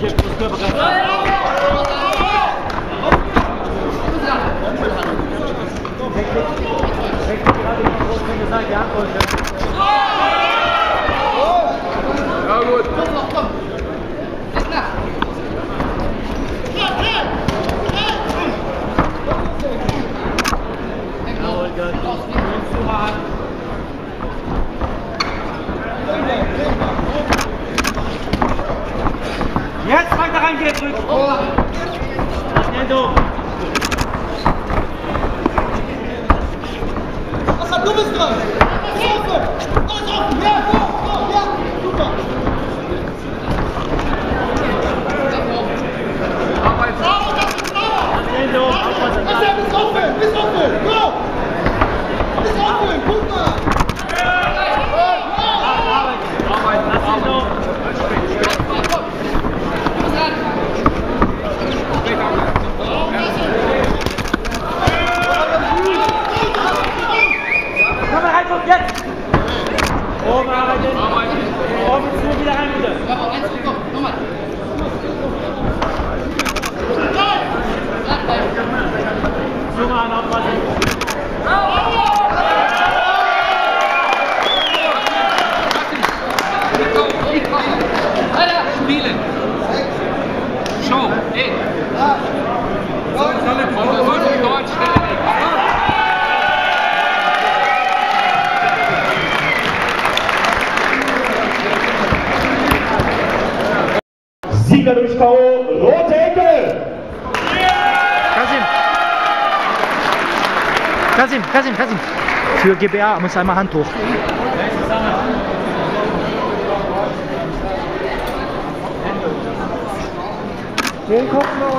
Get to the Ja gut. Jetzt weiter reingehen, drück. Nendo. Ach, du bist dran! puta! Sieger durch K.O. Rote Ecke! Kasim. Kasim, Kasim, Kasim. Für GBA muss einmal Hand hoch. tiếng khóc nó